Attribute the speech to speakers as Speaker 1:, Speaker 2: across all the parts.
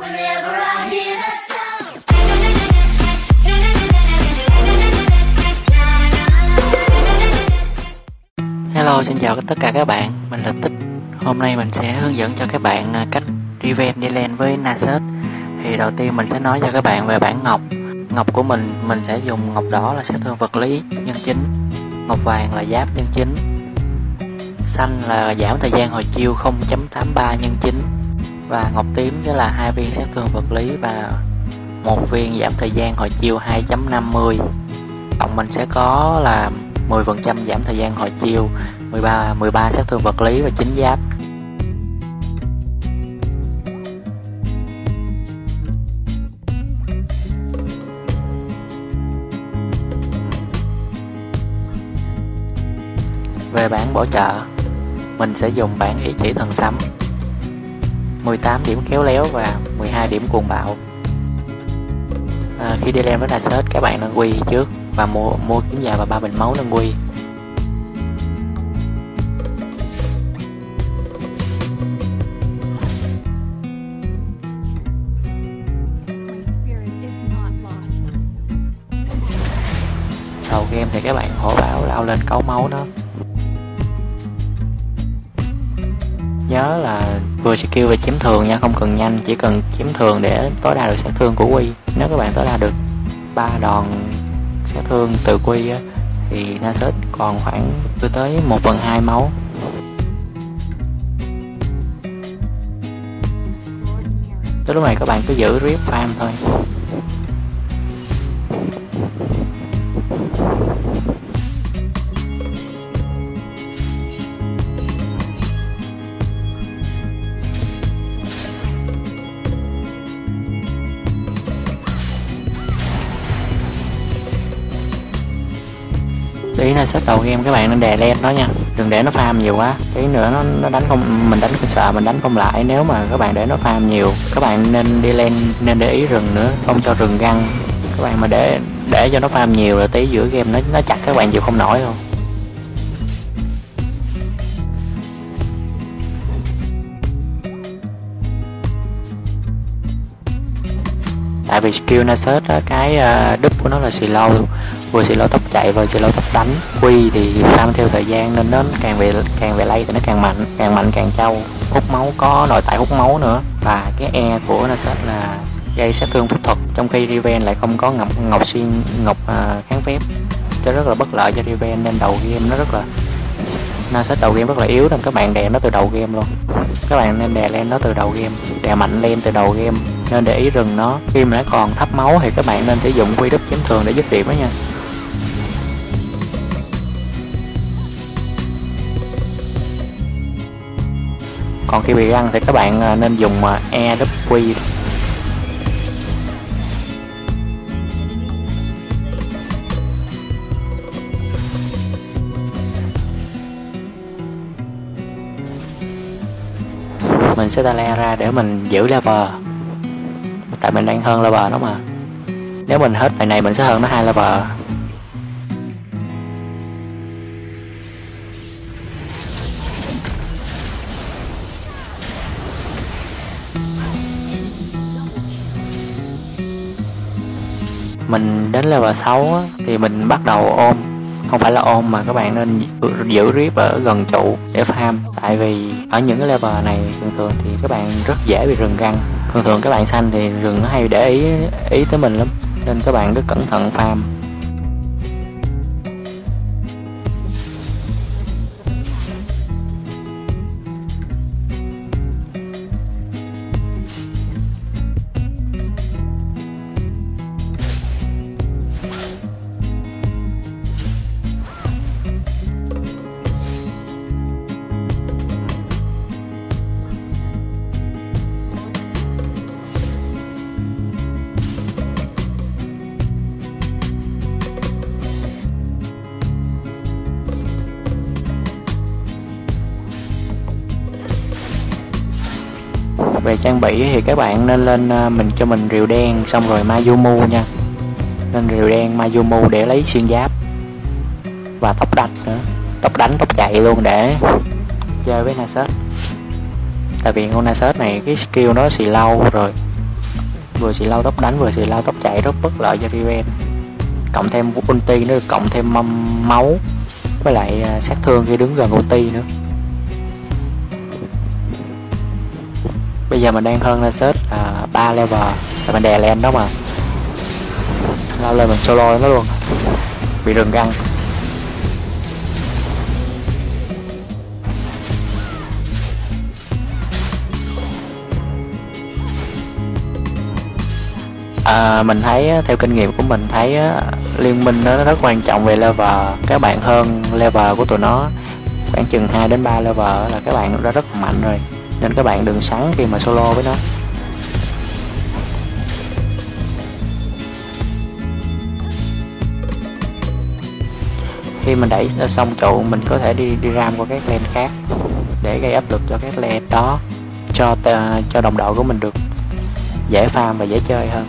Speaker 1: Whenever I hear that sound.
Speaker 2: Hello, xin chào tất cả các bạn, mình là Tích. Hôm nay mình sẽ hướng dẫn cho các bạn à, cách Revenge đi lên với Nasus Thì đầu tiên mình sẽ nói cho các bạn về bản ngọc. Ngọc của mình, mình sẽ dùng ngọc đỏ là sát thương vật lý nhân chính. Ngọc vàng là giáp nhân chính. Xanh là giảm thời gian hồi chiêu 0.83 nhân chính. Và ngọc tím sẽ là hai viên sát thương vật lý và một viên giảm thời gian hồi chiêu 2.50 Tổng mình sẽ có là 10% giảm thời gian hồi chiêu 13 13 sát thương vật lý và 9 giáp. Về bản bổ trợ, Mình sẽ dùng bản ý chỉ thần sấm. 18 điểm khéo léo và 12 điểm cuồng bạo. À, Khi đi lên với Nasus các bạn nên quy trước và mua mua kiếm dài và ba bình máu nâng quy. Đầu game thì các bạn hổ bảo lao lên cấu máu nó. Nhớ là vừa skill về chiếm thường nha không cần nhanh chỉ cần chiếm thường để tối đa được sát thương của quy. Nếu các bạn tối đa được ba đòn sát thương từ quy á, thì Nasus còn khoảng chưa tới 1 phần 2 máu. Tới lúc này các bạn cứ giữ rip farm thôi. Tí là set đầu game các bạn nên đè lên đó nha. Đừng để nó farm nhiều quá. Tí nữa nó, nó đánh không mình đánh sợ mình đánh không lại. Nếu mà các bạn để nó farm nhiều các bạn nên đi lên nên để ý rừng nữa không cho rừng găng. Các bạn mà để để cho nó farm nhiều là tí giữa game nó nó chặt các bạn chịu không nổi không tại vì skill Nasus đó cái uh, đúp của nó là slow vừa slow tốc chạy vừa xì lâu tốc đánh. Quy thì farm theo thời gian nên nó càng về càng về lay thì nó càng mạnh càng mạnh càng trâu. Hút máu có nội tại hút máu nữa. Và cái e của Nasus là gây sát thương phép thuật trong khi Riven lại không có ngọc ngọc xuyên ngọc uh, kháng phép. Cho rất là bất lợi cho Riven nên đầu game nó rất là Nasus đầu game rất là yếu. Nên các bạn đè nó từ đầu game luôn. Các bạn nên đè lên nó từ đầu game đè mạnh lên từ đầu game nên để ý rừng nó. Khi mà nó còn thấp máu thì các bạn nên sử dụng quy đúc chém thường để dứt điểm đó nha. Còn khi bị răng thì các bạn à, nên dùng à, e mình sẽ ta le ra để mình giữ level tại mình đang hơn level nó mà. Nếu mình hết bài này mình sẽ hơn nó hai level mình đến level 6 á, thì mình bắt đầu ôm không phải là ôm mà các bạn nên giữ rip ở gần trụ để farm. Tại vì ở những cái level này, thường thường thì các bạn rất dễ bị rừng găng. Thường thường các bạn xanh thì rừng nó hay để ý ý tới mình lắm. Nên các bạn cứ cẩn thận farm. Về trang bị thì các bạn nên lên à, mình cho mình rìu đen, xong rồi Mayumu nha. Lên rìu đen Mayumu để lấy xuyên giáp. Và tóc đánh nữa. Tóc đánh, tóc chạy luôn để chơi với Nasus tại vì con Nasus này, cái skill nó xì lâu rồi. Vừa xì lâu tóc đánh, vừa xì lâu tóc chạy, rất bất lợi cho Riven. Cộng thêm ulti nữa, cộng thêm mâm máu. Với lại à, sát thương khi đứng gần ulti nữa. Bây giờ mình đang hơn Nasus à, 3 level. Là mình đè lên đó mà. Lao lên mình solo nó luôn. Bị rừng găng. À, mình thấy theo kinh nghiệm của mình thấy liên minh nó rất quan trọng về level. Các bạn hơn level của tụi nó khoảng chừng 2 đến 3 level là các bạn đã rất mạnh rồi nên các bạn đừng sắn khi mà solo với nó. Khi mình đẩy xong trụ mình có thể đi đi ram qua các lane khác để gây áp lực cho các lane đó, cho cho đồng đội của mình được dễ farm và dễ chơi hơn.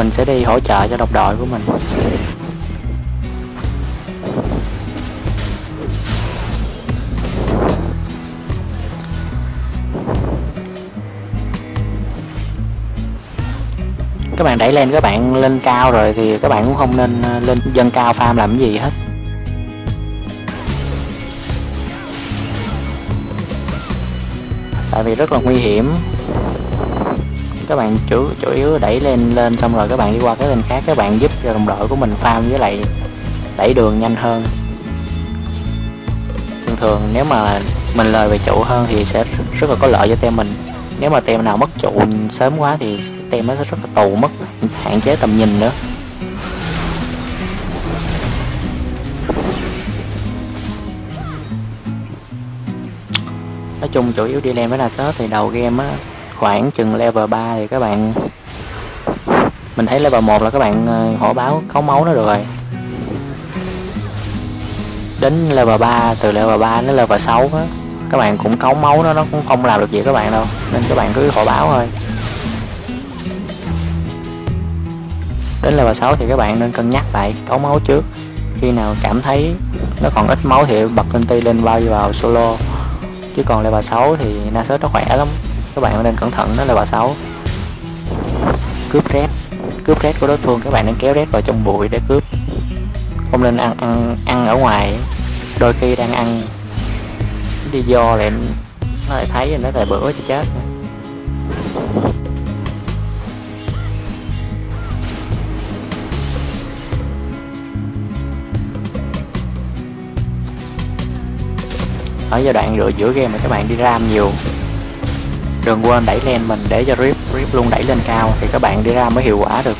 Speaker 2: Mình sẽ đi hỗ trợ cho đồng đội của mình. Các bạn đẩy lên, các bạn lên cao rồi thì các bạn cũng không nên ờ, lên dân cao farm làm cái gì hết. Tại vì rất là nguy hiểm các bạn chủ chủ yếu đẩy lên lên, xong rồi các bạn đi qua cái lên khác, các bạn giúp cho đồng đội của mình farm với lại đẩy đường nhanh hơn. Thường thường nếu mà mình lời về trụ hơn thì sẽ rất là có lợi cho team mình. Nếu mà team nào mất trụ sớm quá thì team nó sẽ rất là tù mất hạn chế tầm nhìn nữa. Nói chung chủ yếu đi lên với là sớt thì đầu game á khoảng chừng level 3 thì các bạn, mình thấy level 1 là các bạn ờ, hổ báo, khấu máu nó được rồi. Đến level 3 từ level 3 đến level 6 á, các bạn cũng cấu máu nó nó cũng không làm được gì các bạn đâu, nên các bạn cứ hổ báo thôi. Đến level 6 thì các bạn nên cân nhắc lại cấu máu trước. Khi nào cảm thấy nó còn ít máu thì bật lên ti lên bao vào solo. Chứ còn level 6 thì Nasus nó khỏe lắm các bạn nên cẩn thận nó level 6 cướp rét cướp rét của đối phương, các bạn nên kéo rét vào trong bụi để cướp. Không nên ăn ăn ăn ở ngoài. Đôi khi đang ăn, đi do lại nó lại thấy, nó lại bữa cho chết. Ở giai đoạn rửa, giữa game mà các bạn đi ram nhiều đừng quên đẩy lên mình để cho rip rip luôn đẩy lên cao thì các bạn đi ra mới hiệu quả được.